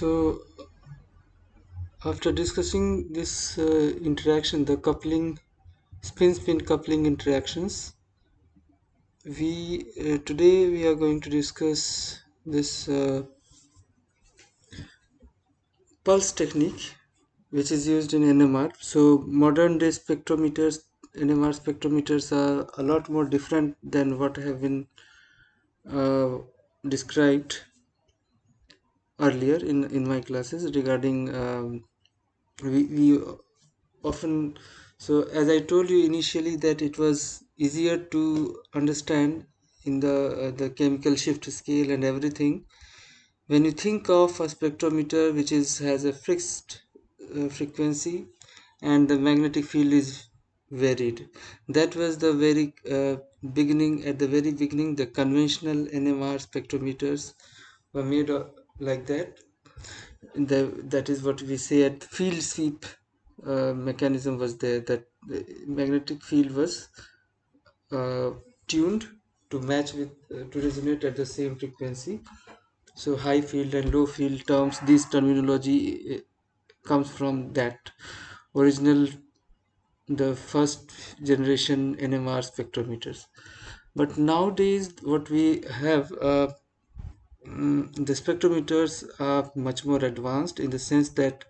So after discussing this uh, interaction, the coupling, spin-spin coupling interactions, we uh, today we are going to discuss this uh, pulse technique, which is used in NMR. So modern day spectrometers, NMR spectrometers are a lot more different than what have been uh, described earlier in in my classes regarding um, we, we often so as i told you initially that it was easier to understand in the uh, the chemical shift scale and everything. When you think of a spectrometer which is has a fixed uh, frequency and the magnetic field is varied that was the very uh, beginning at the very beginning the conventional nmr spectrometers were made like that. The, that is what we say at field sweep uh, mechanism was there that the magnetic field was uh, tuned to match with uh, to resonate at the same frequency. So high field and low field terms this terminology uh, comes from that. Original the first generation NMR spectrometers. But nowadays what we have uh, mm, the spectrometers are much more advanced in the sense that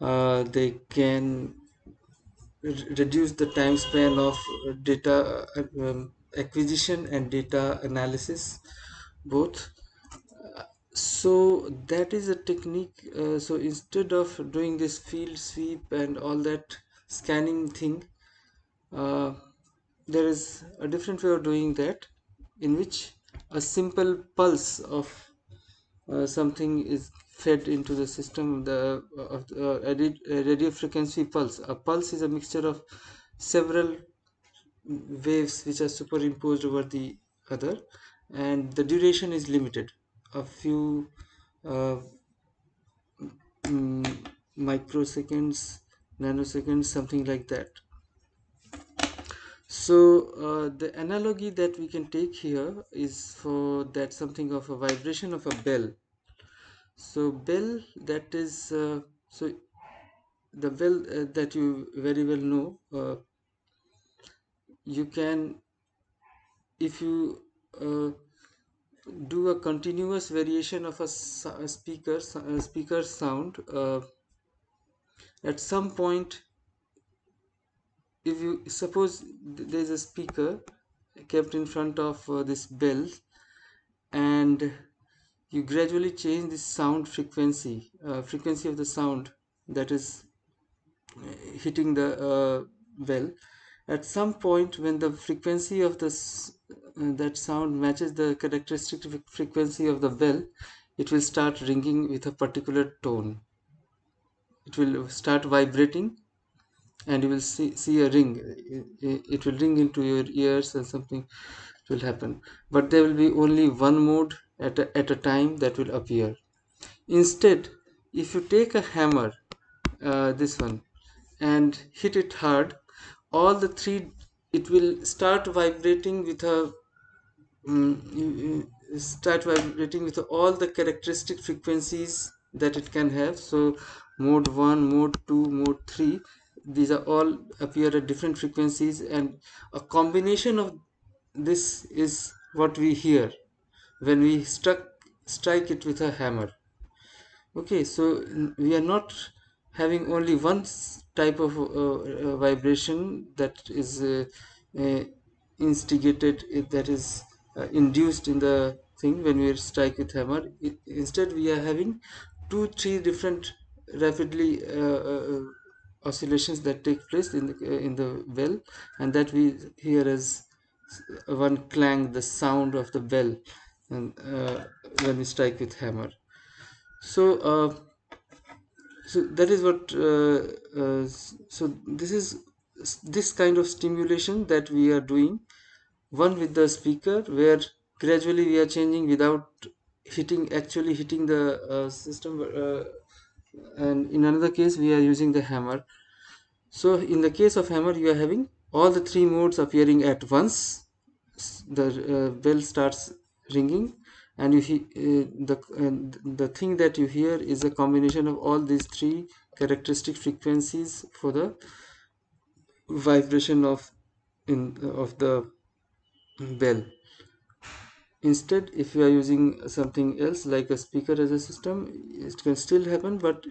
uh, they can reduce the time span of data uh, um, acquisition and data analysis both. So that is a technique uh, so instead of doing this field sweep and all that scanning thing uh, there is a different way of doing that in which a simple pulse of uh, something is fed into the system the of the uh, radio frequency pulse. A pulse is a mixture of several waves which are superimposed over the other and the duration is limited. A few uh, mm, microseconds nanoseconds something like that so uh, the analogy that we can take here is for that something of a vibration of a bell. So bell that is uh, so the bell uh, that you very well know uh, you can if you uh, do a continuous variation of a, a speaker a speaker sound uh, at some point if you suppose there is a speaker kept in front of uh, this bell and you gradually change the sound frequency uh, frequency of the sound that is uh, hitting the uh, bell. At some point when the frequency of this uh, that sound matches the characteristic frequency of the bell it will start ringing with a particular tone. It will start vibrating and you will see, see a ring. It, will ring into your ears and something will happen. But there will be only one mode at a, at a time that will appear. Instead if you take a hammer uh, this one and hit it hard all the three it will start vibrating with a um, start vibrating with all the characteristic frequencies that it can have. So mode 1 mode 2 mode 3 these are all appear at different frequencies and a combination of this is what we hear when we struck strike it with a hammer. Okay so we are not having only one type of uh, uh, vibration that is uh, uh instigated that is uh, induced in the thing when we strike with hammer. It, instead we are having two three different rapidly uh, oscillations that take place in the in the bell and that we hear as one clang the sound of the bell and when we strike with hammer. So so that is what uh, uh, so this is this kind of stimulation that we are doing one with the speaker where gradually we are changing without hitting actually hitting the uh, system uh, and in another case we are using the hammer. So in the case of hammer you are having all the three modes appearing at once. The uh, bell starts ringing and you uh, the uh, the thing that you hear is a combination of all these three characteristic frequencies for the vibration of in of the bell instead if you are using something else like a speaker as a system it can still happen but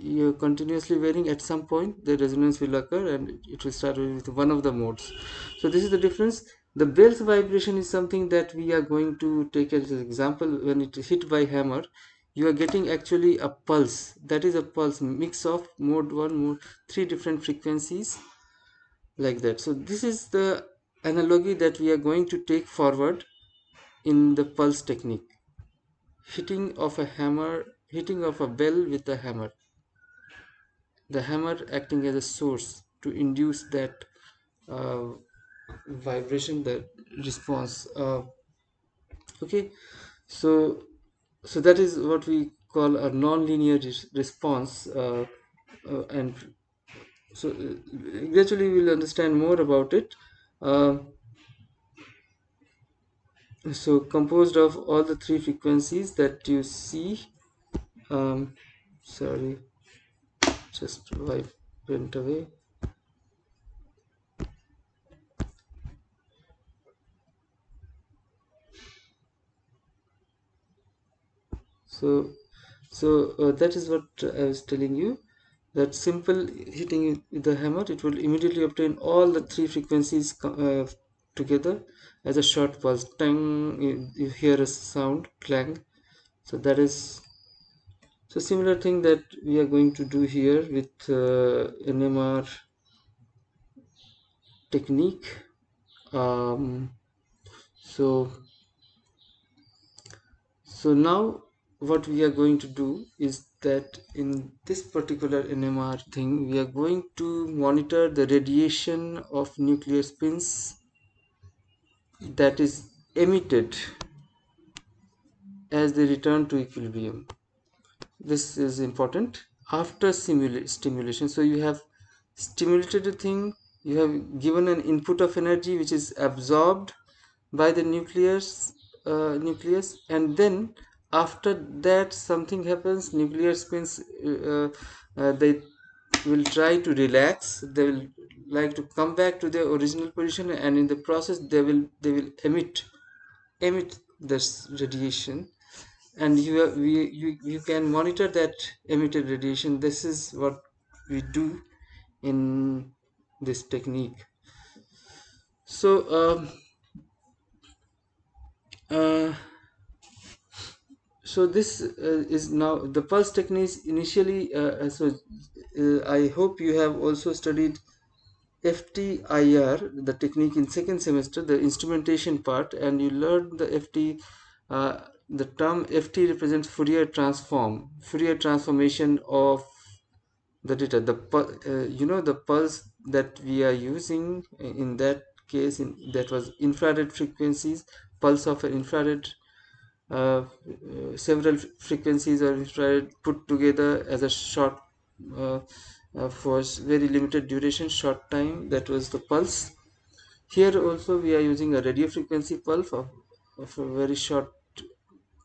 you're continuously varying at some point the resonance will occur and it will start with one of the modes. So this is the difference. The bell's vibration is something that we are going to take as an example. When it is hit by hammer you are getting actually a pulse. That is a pulse mix of mode 1 mode 3 different frequencies like that. So this is the analogy that we are going to take forward in the pulse technique. Hitting of a hammer hitting of a bell with a hammer. The hammer acting as a source to induce that uh, vibration that response uh, okay? So so that is what we call a non-linear response uh, uh, and so uh, gradually we'll understand more about it. Uh, so composed of all the three frequencies that you see um, sorry just wipe went away. So so uh, that is what I was telling you that simple hitting with the hammer it will immediately obtain all the three frequencies uh, together as a short pulse tang you, you hear a sound clang. So that is so similar thing that we are going to do here with uh, NMR technique. Um, so so now what we are going to do is that in this particular NMR thing we are going to monitor the radiation of nuclear spins that is emitted as they return to equilibrium. This is important. After simula stimulation so you have stimulated a thing you have given an input of energy which is absorbed by the nucleus uh, nucleus and then after that something happens nuclear spins uh, uh, they will try to relax. They will like to come back to their original position and in the process they will they will emit emit this radiation. And you are, we, you you can monitor that emitted radiation. This is what we do in this technique. So um, uh, so this uh, is now the pulse technique initially uh, so uh, I hope you have also studied FTIR, the technique in second semester, the instrumentation part, and you learned the FT, uh, the term FT represents Fourier transform, Fourier transformation of the data. The uh, you know the pulse that we are using in that case, in, that was infrared frequencies, pulse of an infrared uh, several frequencies are infrared put together as a short uh, uh, for very limited duration short time that was the pulse. Here also we are using a radio frequency pulse of, of a very short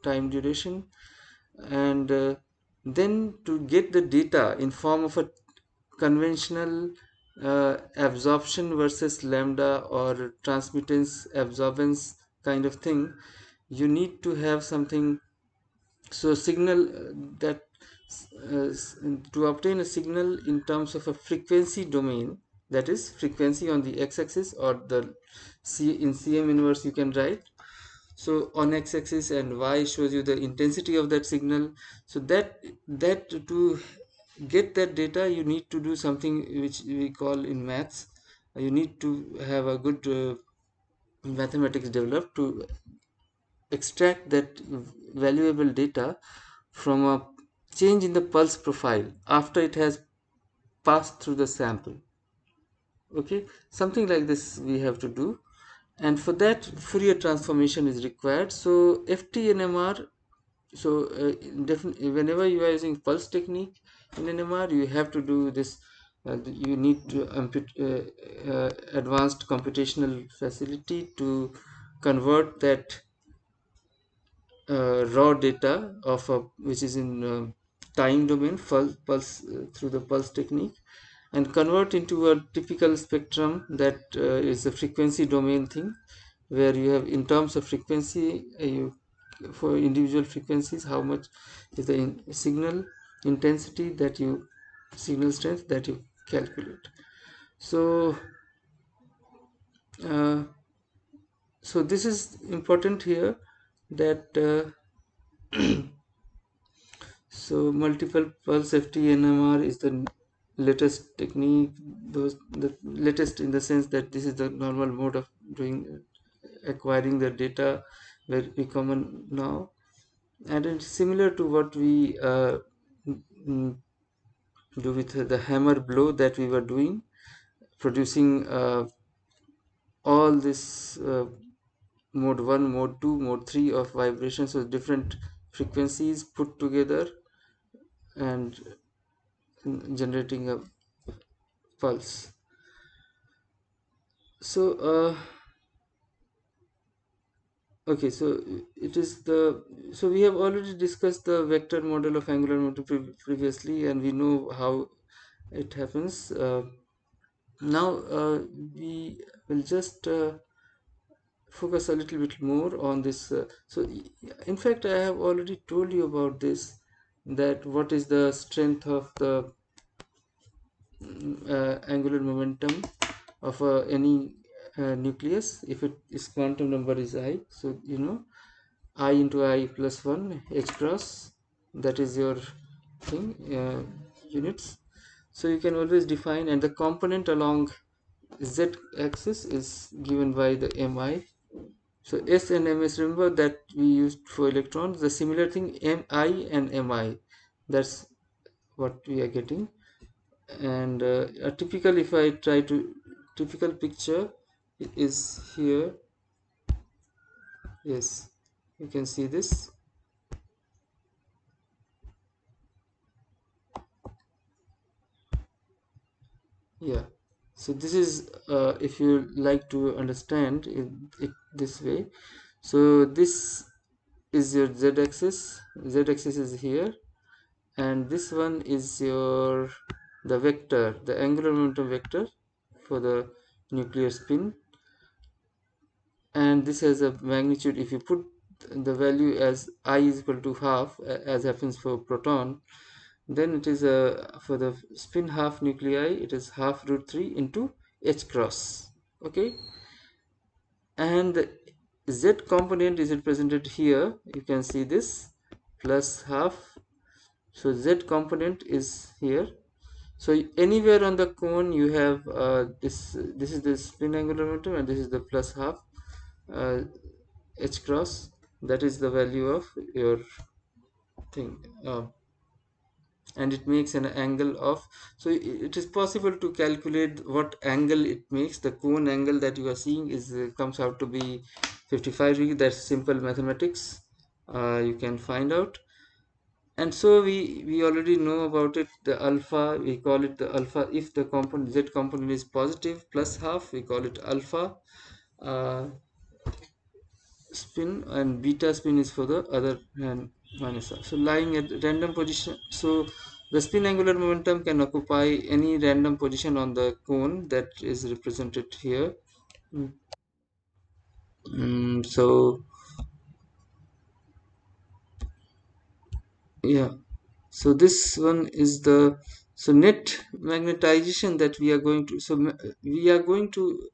time duration. And uh, then to get the data in form of a conventional uh, absorption versus lambda or transmittance absorbance kind of thing you need to have something so signal uh, that uh, to obtain a signal in terms of a frequency domain that is frequency on the x-axis or the C in CM inverse you can write. So on x-axis and y shows you the intensity of that signal. So that that to get that data you need to do something which we call in maths you need to have a good uh, mathematics developed to extract that valuable data from a change in the pulse profile after it has passed through the sample. Okay? Something like this we have to do. And for that Fourier transformation is required. So FTNMR so uh, whenever you are using pulse technique in NMR you have to do this uh, you need to uh, uh, advanced computational facility to convert that uh, raw data of a, which is in uh, time domain pulse, pulse uh, through the pulse technique and convert into a typical spectrum that uh, is a frequency domain thing where you have in terms of frequency uh, you for individual frequencies how much is the in signal intensity that you signal strength that you calculate. So uh, so this is important here that uh, so multiple pulse FT-NMR is the latest technique those the latest in the sense that this is the normal mode of doing acquiring the data very common now. And it's similar to what we uh, do with the hammer blow that we were doing producing uh, all this uh, mode 1 mode 2 mode 3 of vibrations with different frequencies put together and generating a pulse. So uh, okay so it is the so we have already discussed the vector model of angular momentum pre previously and we know how it happens. Uh, now uh, we will just uh, focus a little bit more on this uh, so in fact i have already told you about this that what is the strength of the uh, angular momentum of uh, any uh, nucleus. If it is quantum number is i so you know i into i plus 1 h cross that is your thing uh, units. So you can always define and the component along z axis is given by the mi so s and ms remember that we used for electrons? The similar thing mi and mi that's what we are getting. And uh, a typical if i try to typical picture is here. Yes you can see this. Yeah. So this is uh, if you like to understand it, it this way. So this is your z-axis z-axis is here. And this one is your the vector the angular momentum vector for the nuclear spin. And this has a magnitude if you put the value as i is equal to half as happens for proton then it is a for the spin half nuclei it is half root 3 into h cross. Okay and the z component is represented here. You can see this plus half. So z component is here. So anywhere on the cone you have uh, this this is the spin angular momentum and this is the plus half uh, h cross. That is the value of your thing. Uh, and it makes an angle of so it is possible to calculate what angle it makes. The cone angle that you are seeing is uh, comes out to be 55 degree that's simple mathematics uh, you can find out. And so we we already know about it the alpha we call it the alpha. If the component z component is positive plus half we call it alpha uh, spin and beta spin is for the other hand minus r so lying at random position so the spin angular momentum can occupy any random position on the cone that is represented here. Mm, so yeah. So this one is the so net magnetization that we are going to so we are going to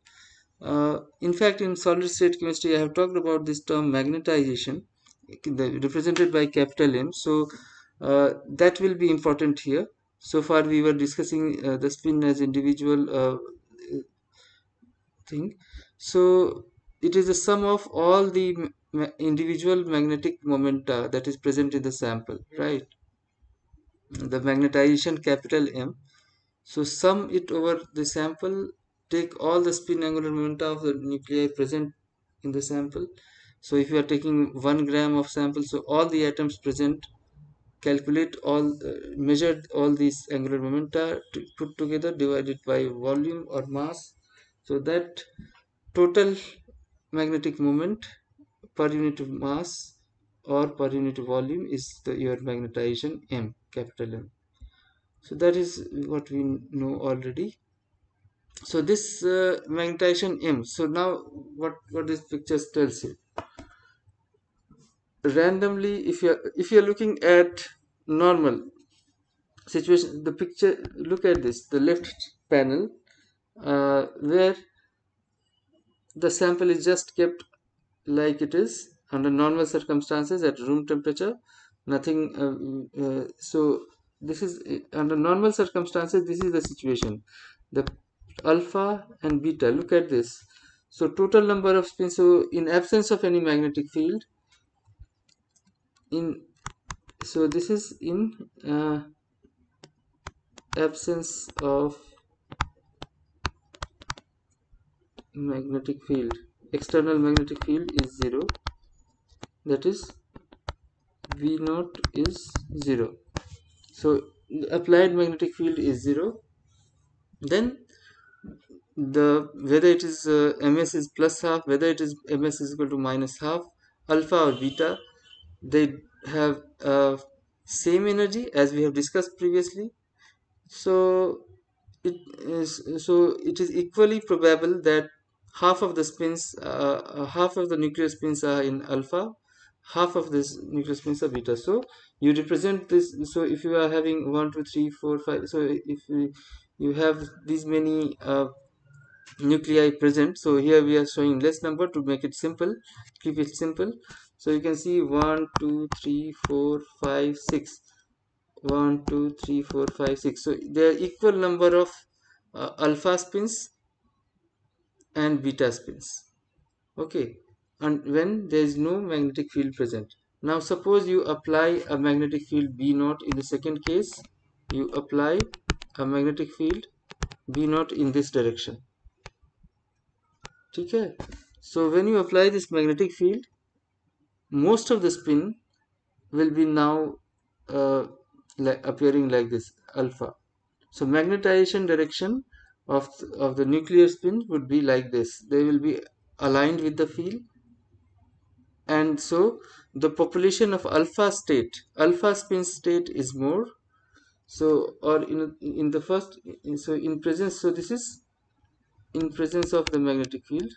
uh, in fact in solid state chemistry i have talked about this term magnetization represented by capital m so uh, that will be important here. So far we were discussing uh, the spin as individual uh, thing. So it is the sum of all the individual magnetic momenta that is present in the sample right? The magnetization capital M. So sum it over the sample take all the spin angular momenta of the nuclei present in the sample so if you are taking one gram of sample so all the atoms present calculate all uh, measure all these angular momenta to put together divided by volume or mass so that total magnetic moment per unit of mass or per unit volume is the your magnetization m capital m. So that is what we know already. So this uh, magnetization m. So now what what this picture tells you randomly if you're if you're looking at normal situation the picture look at this the left panel uh, where the sample is just kept like it is under normal circumstances at room temperature nothing uh, uh, so this is uh, under normal circumstances this is the situation. The alpha and beta look at this. So total number of spins so in absence of any magnetic field in so this is in uh, absence of magnetic field. External magnetic field is zero. That is b naught is zero. So applied magnetic field is zero. Then the whether it is uh, ms is plus half whether it is ms is equal to minus half alpha or beta they have uh, same energy as we have discussed previously. So it is so it is equally probable that half of the spins uh, uh, half of the nuclear spins are in alpha half of this nuclear spins are beta. So you represent this so if you are having one two three four five so if you, you have these many uh, nuclei present so here we are showing less number to make it simple keep it simple so you can see one two three four five six. One two three four five six. So there are equal number of uh, alpha spins and beta spins. Okay. And when there is no magnetic field present. Now suppose you apply a magnetic field b naught in the second case. You apply a magnetic field b naught in this direction. Okay. So when you apply this magnetic field most of the spin will be now uh, like appearing like this alpha. So magnetization direction of, of the nuclear spin would be like this. They will be aligned with the field. And so the population of alpha state alpha spin state is more. So or in in the first so in presence so this is in presence of the magnetic field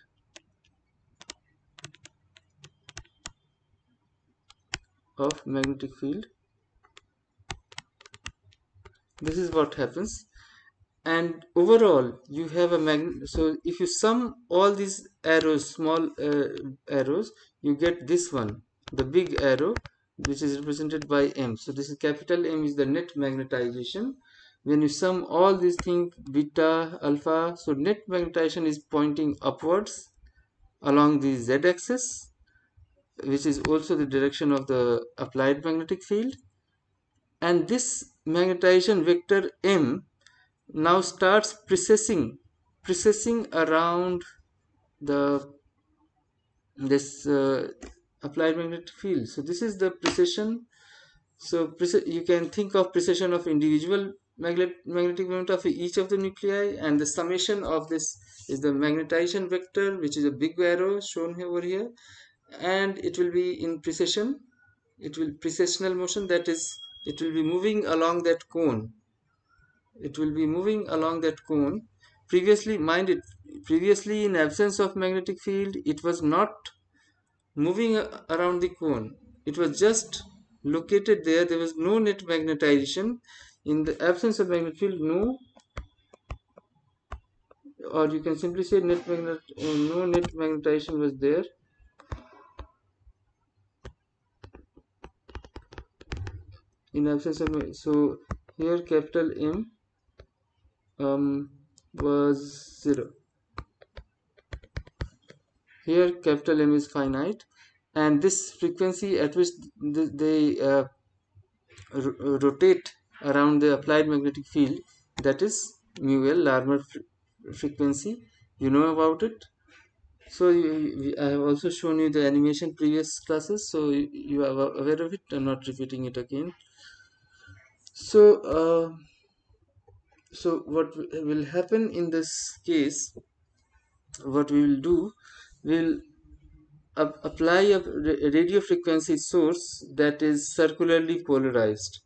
of magnetic field. This is what happens. And overall you have a magnet so if you sum all these arrows small uh, arrows you get this one the big arrow which is represented by m. So this is capital m is the net magnetization. When you sum all these things beta alpha so net magnetization is pointing upwards along the z-axis which is also the direction of the applied magnetic field. And this magnetization vector m now starts precessing precessing around the this uh, applied magnetic field. So this is the precession. So you can think of precession of individual magnet magnetic moment of each of the nuclei. And the summation of this is the magnetization vector which is a big arrow shown here over here and it will be in precession. It will precessional motion that is it will be moving along that cone. It will be moving along that cone. Previously mind it previously in absence of magnetic field it was not moving around the cone. It was just located there. There was no net magnetization. In the absence of magnetic field no or you can simply say net magnet uh, no net magnetization was there in absence of so here capital M um, was 0 here capital M is finite and this frequency at which they uh, rotate around the applied magnetic field that is mu L Larmor frequency you know about it? So you, I have also shown you the animation previous classes so you, you are aware of it? I'm not repeating it again so uh, so what will happen in this case what we will do we'll apply a radio frequency source that is circularly polarized.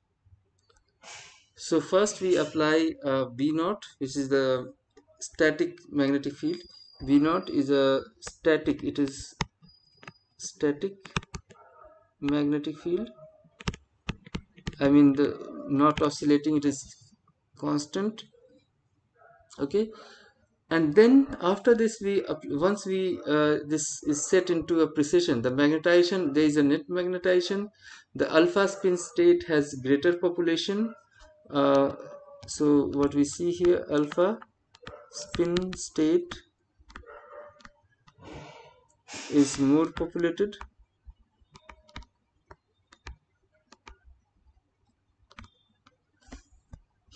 So first we apply uh, B naught which is the static magnetic field. B naught is a static it is static magnetic field. I mean the not oscillating it is constant okay? And then after this we once we uh, this is set into a precession the magnetization there is a net magnetization the alpha spin state has greater population uh, so what we see here alpha spin state is more populated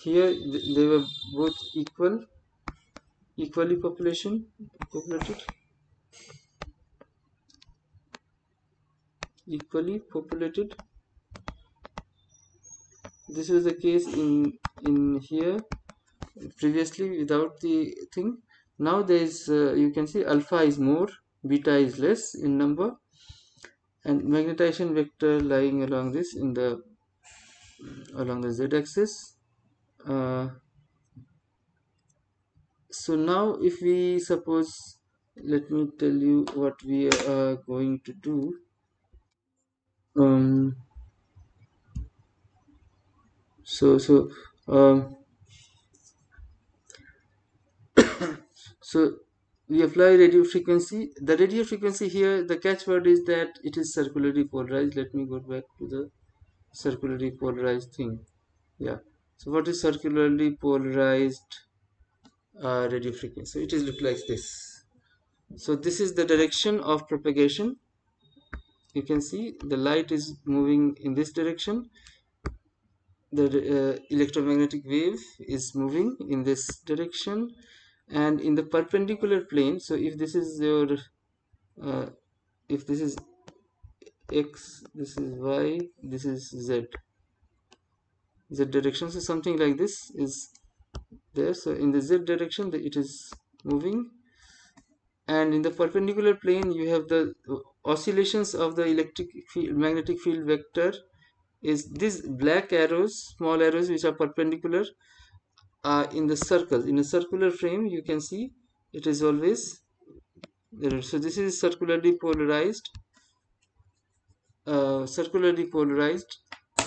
here they were both equal equally population populated. Equally populated. This was the case in in here previously without the thing. Now there is uh, you can see alpha is more beta is less in number and magnetization vector lying along this in the along the z-axis uh, so now if we suppose let me tell you what we are going to do. Um, so so um, so we apply radio frequency. The radio frequency here the catchword is that it is circularly polarized. Let me go back to the circularly polarized thing. Yeah so what is circularly polarized uh, radio frequency? So it is look like this. So this is the direction of propagation. You can see the light is moving in this direction. The uh, electromagnetic wave is moving in this direction. And in the perpendicular plane so if this is your uh, if this is x this is y this is z z direction so something like this is there. So in the z direction it is moving. And in the perpendicular plane you have the oscillations of the electric field magnetic field vector is these black arrows small arrows which are perpendicular uh, in the circle. In a circular frame you can see it is always so this is circularly polarized uh, circularly polarized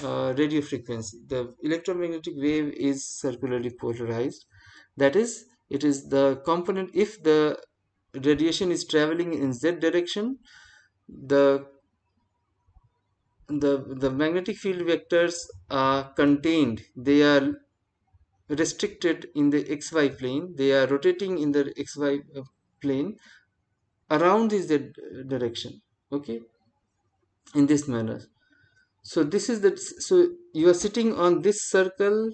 uh, radio frequency. The electromagnetic wave is circularly polarized. That is it is the component if the radiation is traveling in z direction the the the magnetic field vectors are contained. They are restricted in the xy plane. They are rotating in the xy uh, plane around this z direction. Okay? In this manner so this is the so you are sitting on this circle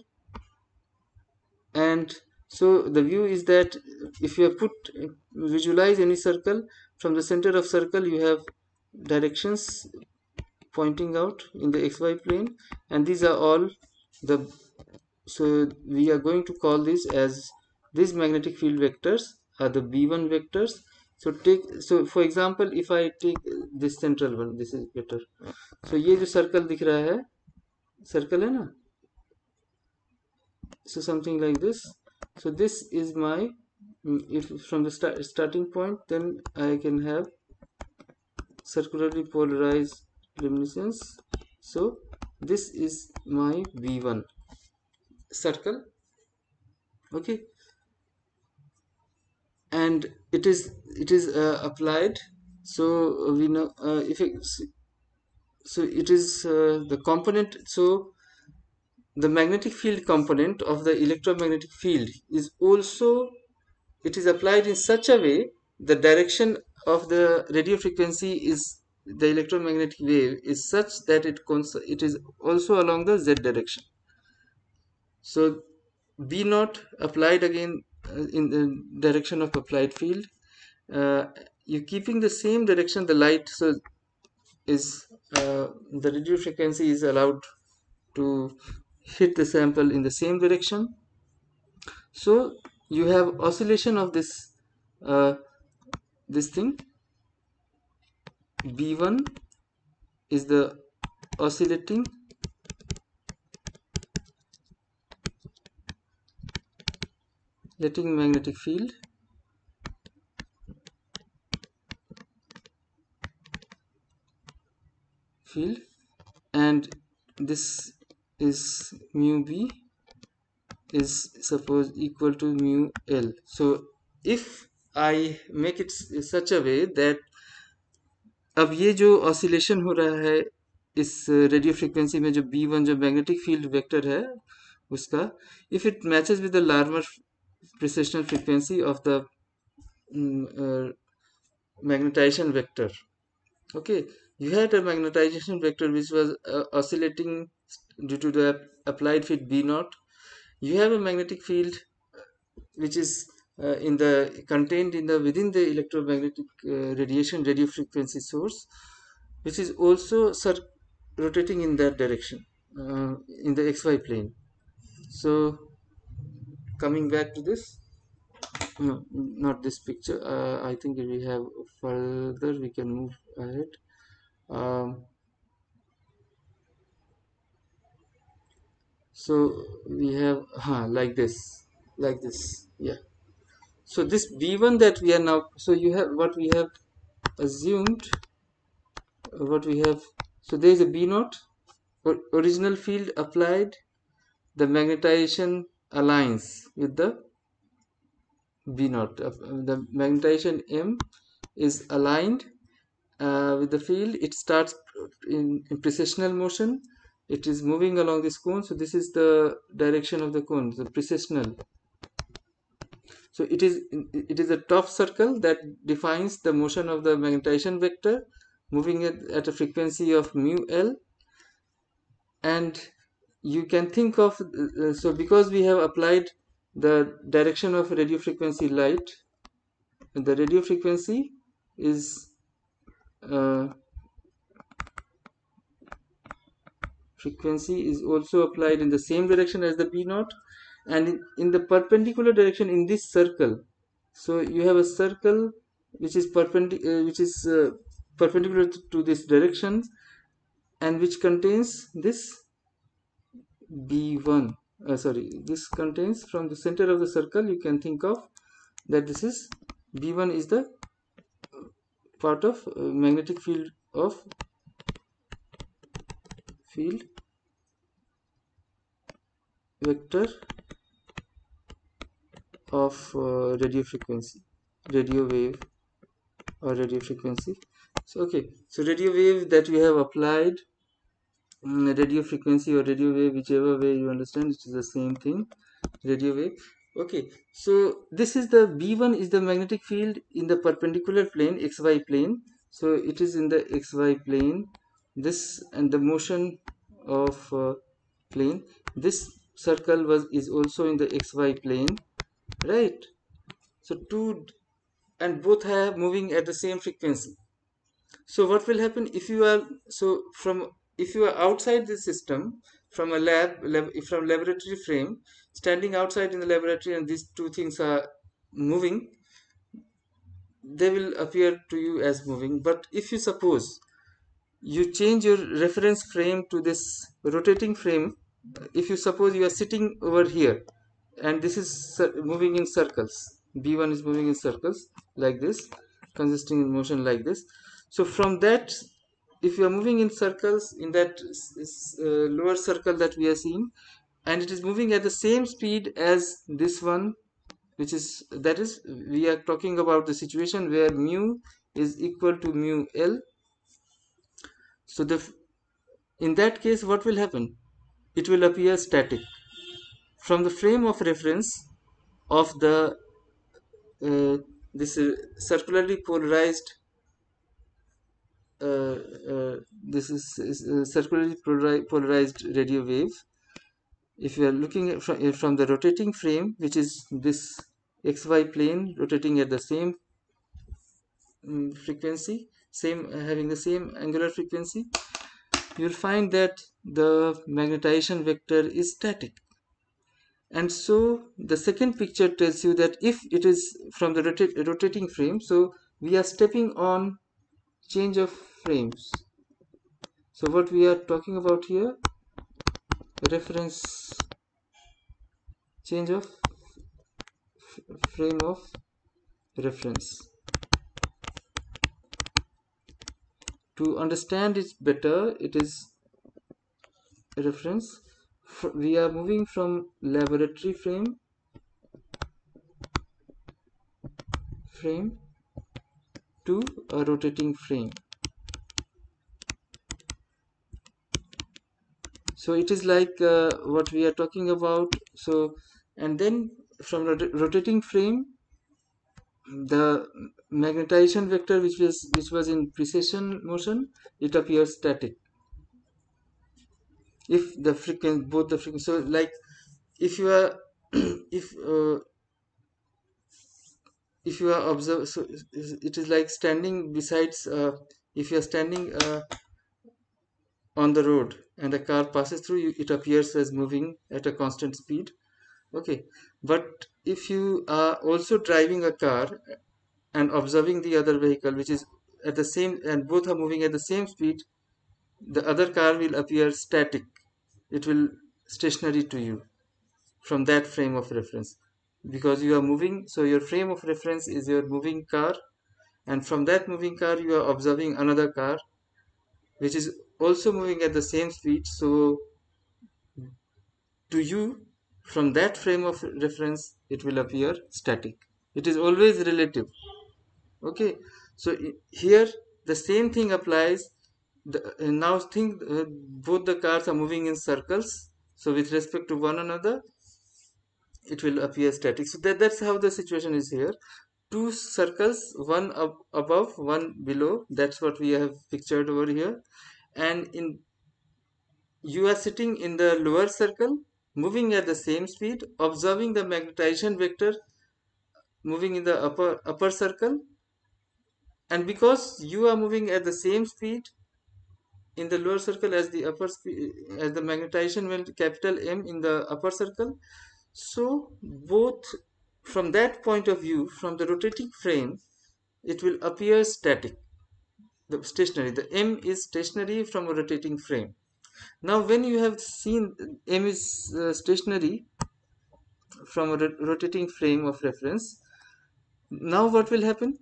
and so the view is that if you have put visualize any circle from the center of circle you have directions pointing out in the xy plane and these are all the so we are going to call this as these magnetic field vectors are the b1 vectors so take so for example if i take this central one this is better. So ye jo circle dikh raha hai circle hai na so something like this. So this is my if from the start, starting point then i can have circularly polarized luminescence. So this is my b1 circle. Okay and it is it is uh, applied. So we know uh, if it, so it is uh, the component so the magnetic field component of the electromagnetic field is also it is applied in such a way the direction of the radio frequency is the electromagnetic wave is such that it it is also along the z direction. So b naught applied again uh, in the direction of applied field uh, you keeping the same direction the light so is uh, the radio frequency is allowed to hit the sample in the same direction. So you have oscillation of this uh, this thing. B1 is the oscillating letting magnetic field field and this is mu b is suppose equal to mu l so if I make it such a way that अब ये जो oscillation हो रहा है इस radio frequency में जो B one जो मैग्नेटिक फील्ड वेक्टर है उसका if it matches with the Larmor precessional frequency of the um, magnetization vector. Okay you had a magnetization vector which was uh, oscillating due to the applied field b naught. You have a magnetic field which is uh, in the contained in the within the electromagnetic uh, radiation radio frequency source which is also rotating in that direction uh, in the xy plane. So coming back to this? No not this picture. Uh, I think we have further we can move ahead. Um, so we have huh, like this like this yeah. So this b1 that we are now so you have what we have assumed what we have so there is a b naught original field applied the magnetization aligns with the B naught. Uh, the magnetization M is aligned uh, with the field. It starts in, in, precessional motion. It is moving along this cone. So this is the direction of the cone, the precessional. So it is it is a top circle that defines the motion of the magnetization vector moving at, at a frequency of mu L and you can think of uh, so because we have applied the direction of radio frequency light the radio frequency is uh, frequency is also applied in the same direction as the b naught and in, in the perpendicular direction in this circle. So you have a circle which is perpendicular uh, which is uh, perpendicular to this direction and which contains this b1 uh, sorry this contains from the center of the circle you can think of that this is b1 is the part of uh, magnetic field of field vector of uh, radio frequency radio wave or radio frequency. So okay so radio wave that we have applied radio frequency or radio wave whichever way you understand it is the same thing. Radio wave. Okay so this is the b1 is the magnetic field in the perpendicular plane xy plane. So it is in the xy plane. This and the motion of uh, plane. This circle was is also in the xy plane right? So two and both are moving at the same frequency. So what will happen if you are so from if you are outside the system from a lab, lab from laboratory frame standing outside in the laboratory and these two things are moving they will appear to you as moving. But if you suppose you change your reference frame to this rotating frame if you suppose you are sitting over here and this is moving in circles b1 is moving in circles like this consisting in motion like this. So from that if you are moving in circles in that uh, lower circle that we are seeing and it is moving at the same speed as this one which is that is we are talking about the situation where mu is equal to mu l. So the in that case what will happen? It will appear static. From the frame of reference of the uh, this uh, circularly polarized this is, is uh, circularly polarized radio wave. If you are looking at from, from the rotating frame which is this xy plane rotating at the same um, frequency same having the same angular frequency you'll find that the magnetization vector is static. And so the second picture tells you that if it is from the rota rotating frame so we are stepping on change of frames. So what we are talking about here reference change of frame of reference. To understand it better it is reference. We are moving from laboratory frame frame to a rotating frame. So it is like uh, what we are talking about. So and then from rot rotating frame the magnetization vector which was which was in precession motion it appears static. If the frequency both the frequency so like if you are if uh, if you are observe so it is like standing besides uh, if you are standing uh, on the road and a car passes through you it appears as moving at a constant speed. Okay. But if you are also driving a car and observing the other vehicle which is at the same and both are moving at the same speed the other car will appear static. It will stationary to you from that frame of reference because you are moving so your frame of reference is your moving car and from that moving car you are observing another car which is also moving at the same speed so to you from that frame of reference it will appear static. It is always relative okay? So here the same thing applies. The, now think uh, both the cars are moving in circles so with respect to one another it will appear static. So that, that's how the situation is here. Two circles one up above one below. That's what we have pictured over here. And in you are sitting in the lower circle moving at the same speed observing the magnetization vector moving in the upper upper circle. And because you are moving at the same speed in the lower circle as the upper as the magnetization will capital M in the upper circle so both from that point of view from the rotating frame it will appear static. The stationary the m is stationary from a rotating frame. Now when you have seen m is uh, stationary from a rotating frame of reference now what will happen?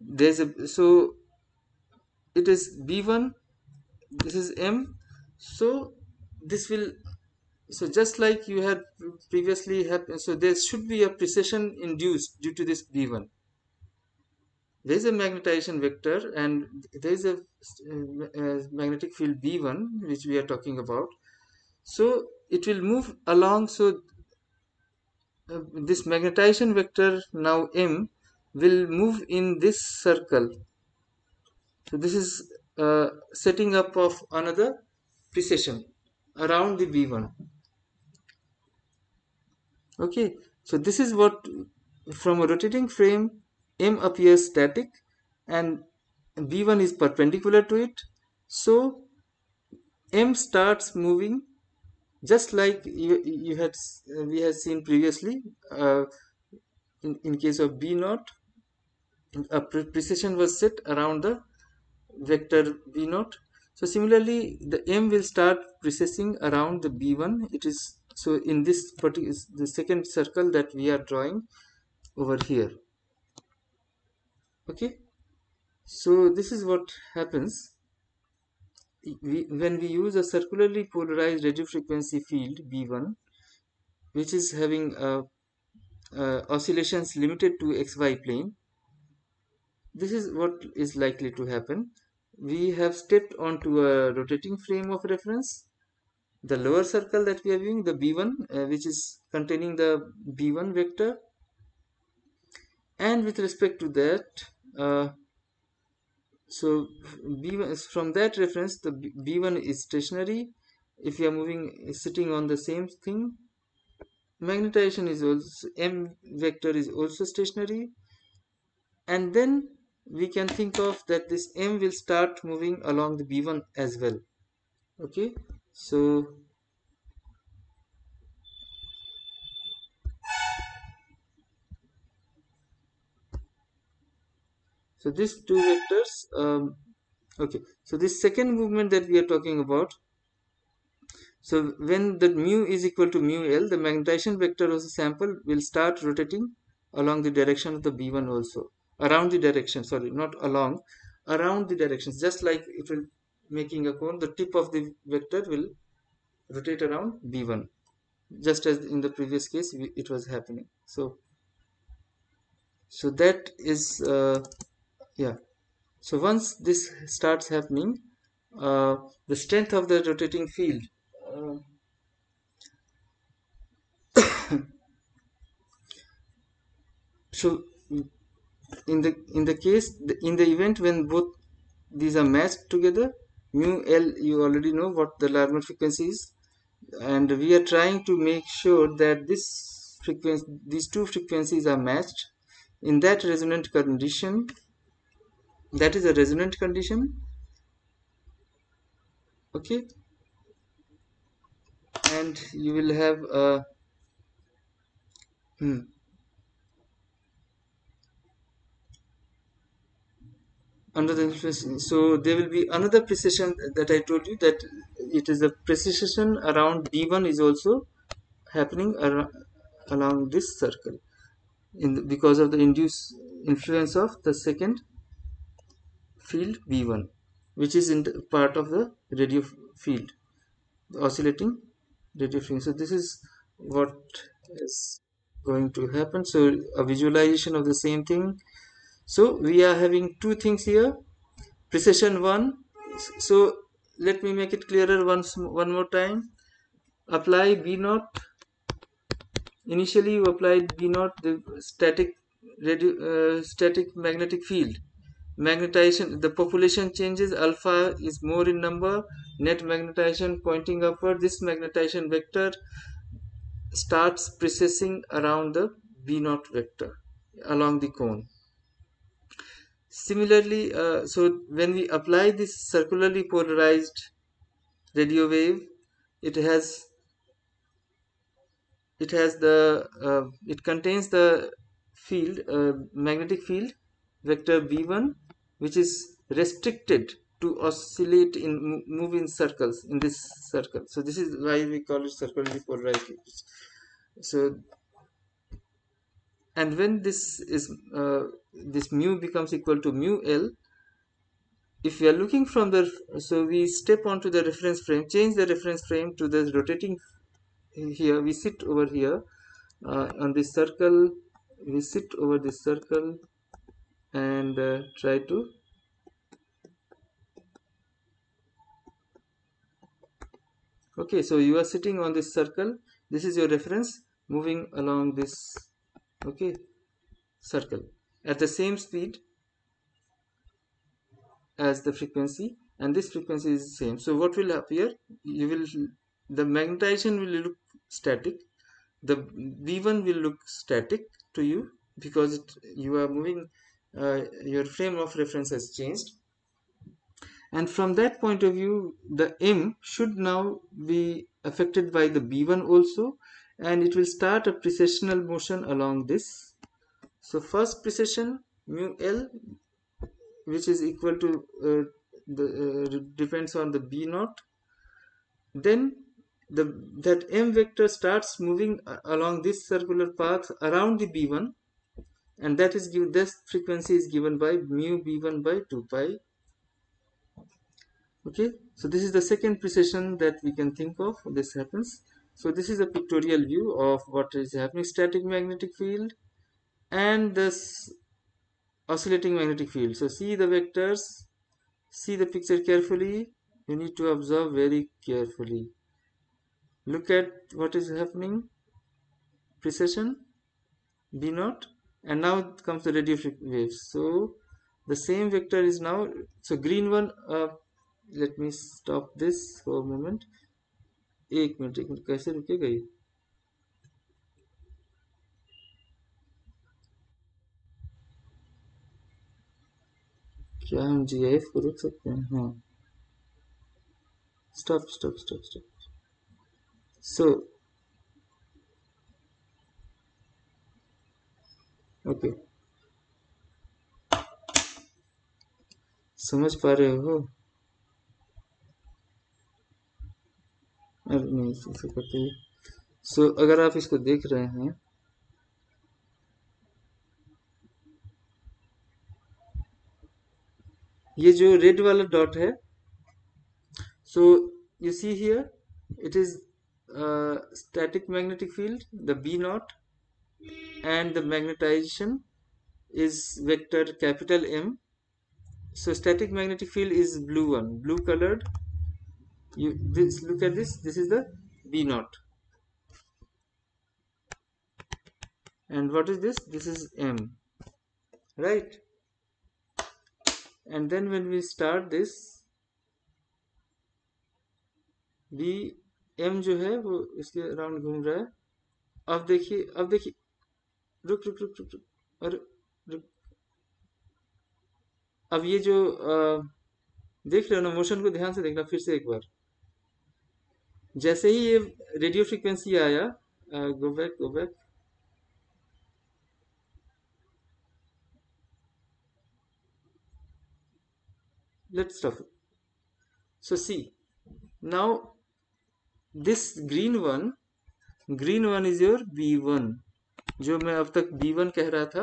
There's a so it is b1 this is m so this will so just like you had previously happened so there should be a precession induced due to this b1 there is a magnetization vector and there is a, a, magnetic field b1 which we are talking about. So it will move along so uh, this magnetization vector now m will move in this circle. So this is uh, setting up of another precession around the b1 okay so this is what from a rotating frame m appears static and b1 is perpendicular to it. So m starts moving just like you, you had we had seen previously uh, in, in case of b naught a pre precession was set around the vector b naught so similarly the m will start precessing around the b1 it is so in this particular the second circle that we are drawing over here. Okay? So this is what happens. We, when we use a circularly polarized radio frequency field b1 which is having uh, uh, oscillations limited to xy plane this is what is likely to happen. We have stepped onto a rotating frame of reference the lower circle that we are viewing the b1 uh, which is containing the b1 vector. And with respect to that uh, so b1 from that reference the b1 is stationary. If you are moving sitting on the same thing magnetization is also m vector is also stationary. And then we can think of that this m will start moving along the b1 as well. Okay so so these two vectors um, okay. So this second movement that we are talking about so when the mu is equal to mu l the magnetization vector of the sample will start rotating along the direction of the b1 also. Around the direction sorry not along around the directions just like it will making a cone the tip of the vector will rotate around b1 just as in the previous case it was happening. So so that is uh, yeah. So once this starts happening uh, the strength of the rotating field uh, so in the in the case in the event when both these are matched together mu l you already know what the Larmor frequency is. And we are trying to make sure that this frequency these two frequencies are matched in that resonant condition. That is a resonant condition. Okay. And you will have a hmm, under the influence. So there will be another precession that i told you that it is a precession around b1 is also happening ar along this circle in the, because of the induced influence of the second field b1 which is in part of the radio field the oscillating radio field. So this is what is going to happen. So a visualization of the same thing so we are having two things here. Precession 1 so let me make it clearer once one more time. Apply b naught. Initially you applied b naught the static radio, uh, static magnetic field. Magnetization the population changes. Alpha is more in number. Net magnetization pointing upward. This magnetization vector starts precessing around the b naught vector along the cone Similarly, uh, so when we apply this circularly polarized radio wave, it has it has the uh, it contains the field uh, magnetic field vector b1 which is restricted to oscillate in move in circles in this circle. So this is why we call it circularly polarized. So and when this is uh, this mu becomes equal to mu L if we are looking from the so we step onto the reference frame change the reference frame to the rotating here we sit over here uh, on this circle we sit over this circle and uh, try to okay so you are sitting on this circle. This is your reference moving along this okay? Circle. At the same speed as the frequency and this frequency is the same. So what will appear you will the magnetization will look static. The b1 will look static to you because it, you are moving uh, your frame of reference has changed. And from that point of view the m should now be affected by the b1 also and it will start a precessional motion along this. So first precession mu L which is equal to uh, the uh, depends on the B naught. Then the that M vector starts moving along this circular path around the B1 and that is given this frequency is given by mu B1 by 2 pi. Okay? So this is the second precession that we can think of. This happens so this is a pictorial view of what is happening. Static magnetic field and this oscillating magnetic field. So see the vectors see the picture carefully. You need to observe very carefully. Look at what is happening. Precession b naught and now comes the radio waves so the same vector is now so green one uh, let me stop this for a moment एक minute एक minute, कैसे रुकेगा ये? क्या हम जी I F को रुक सकते हैं? हाँ। Stop stop stop stop so okay समझ पा रहे हो? सो अगर आप इसको देख रहे हैं ये जो रेड वाला डॉट है so you see here it is static magnetic field the B naught and the magnetization is vector capital M so static magnetic field is blue one blue coloured you this look at this this is the b naught and what is this this is M right and then when we start this b m जो है वो इसके around घूम रहा है अब देखिए अब देखिए रुक रुक रुक रुक रुक और रुक अब ये जो आ, देख रहे हो ना मोशन को ध्यान से देखना फिर से एक बार जैसे ही ये रेडियो फ्रिक्वेंसी आया go back go back let stop so see now this green one green one is your B one जो मैं अब तक बी वन कह रहा था,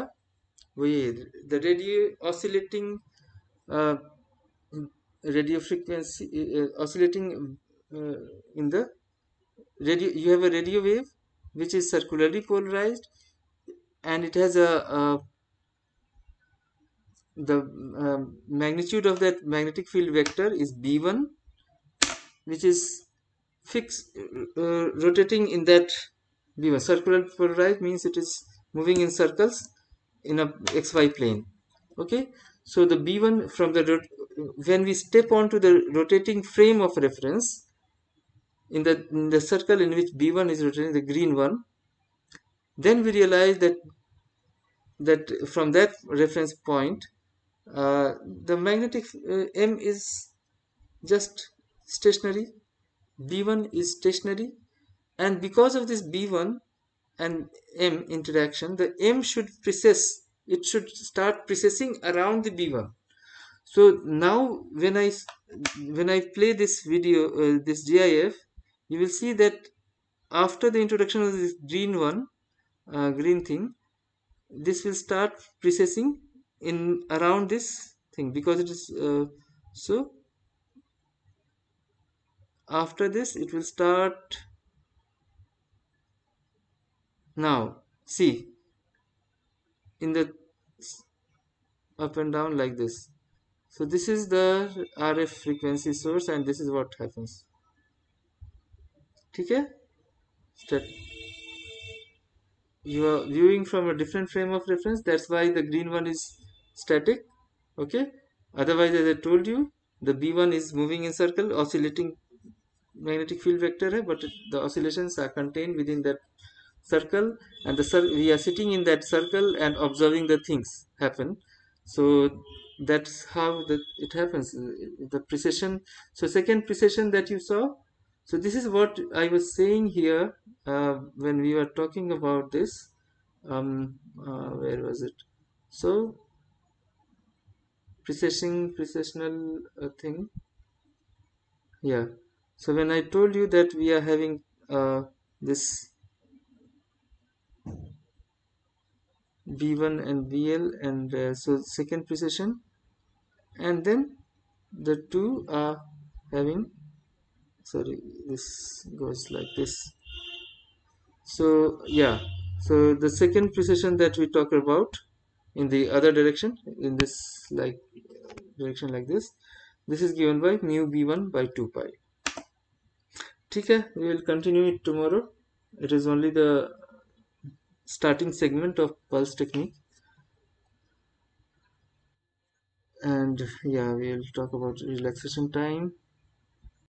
वो ये the radio oscillating radio frequency oscillating uh, uh, in the radio you have a radio wave which is circularly polarized and it has a, a the um, magnitude of that magnetic field vector is b1 which is fixed uh, rotating in that b1 circular polarized means it is moving in circles in a xy plane okay? So the b1 from the when we step onto the rotating frame of reference in the in the circle in which b1 is rotating the green one then we realize that that from that reference point uh, the magnetic uh, M is just stationary B1 is stationary and because of this B1 and M interaction the M should precess it should start precessing around the B1 so now when I when I play this video uh, this GIF you will see that after the introduction of this green one uh, green thing this will start precessing in around this thing because it is uh, so after this it will start now. See in the up and down like this. So this is the RF frequency source and this is what happens start you are viewing from a different frame of reference that's why the green one is static okay? Otherwise as I told you the B1 is moving in circle oscillating magnetic field vector but the oscillations are contained within that circle and the we are sitting in that circle and observing the things happen. So that's how the, it happens the precession so second precession that you saw so this is what I was saying here uh, when we were talking about this. Um, uh, where was it? So precession precessional uh, thing. Yeah. So when I told you that we are having uh, this B1 and BL and uh, so second precession and then the two are having sorry this goes like this. So yeah. So the second precession that we talk about in the other direction in this like direction like this this is given by mu b1 by 2 pi. Okay we will continue it tomorrow. It is only the starting segment of pulse technique. And yeah we will talk about relaxation time